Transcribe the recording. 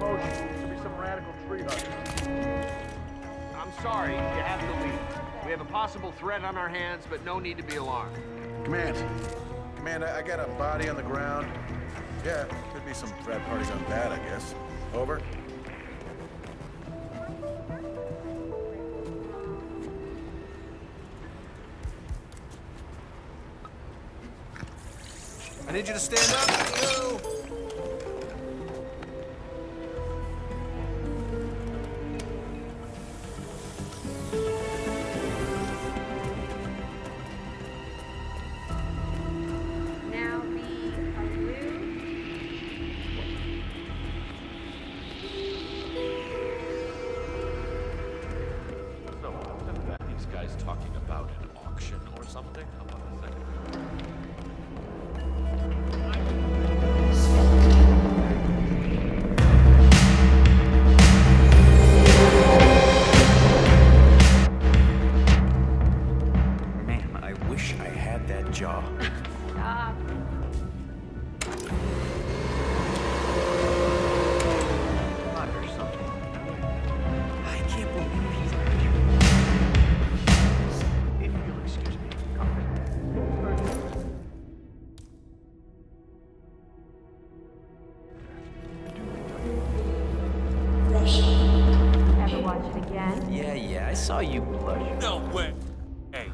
motion. Could be some radical tree hugger. I'm sorry, you have to leave. We have a possible threat on our hands, but no need to be alarmed. Command. Command, I, I got a body on the ground. Yeah, could be some frat parties on that, I guess. Over. I need you to stand up. Go. Something? Hold on a second. Man, I wish I had that jaw. Stop. Saw you blush. No way! Hey.